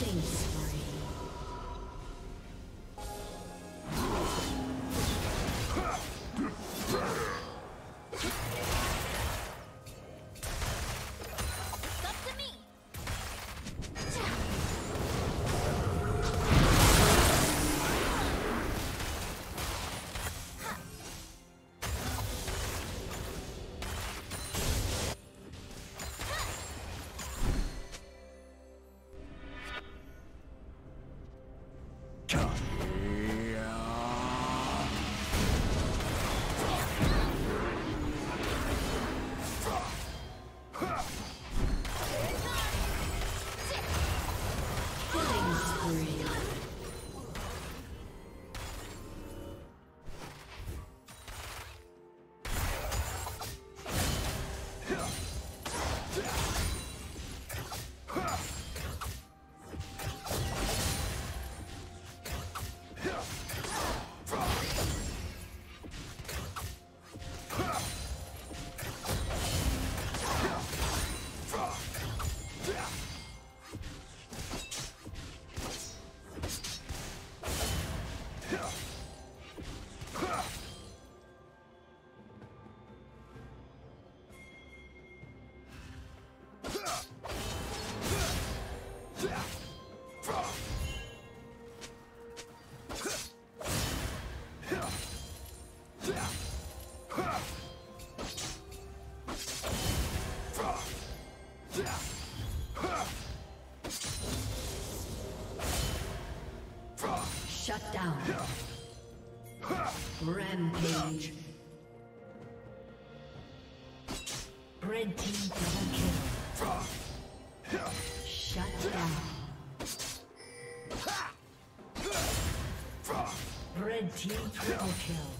killing Shut down. Rampage. Red team double kill. Shut down. Red team triple kill.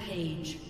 Rampage.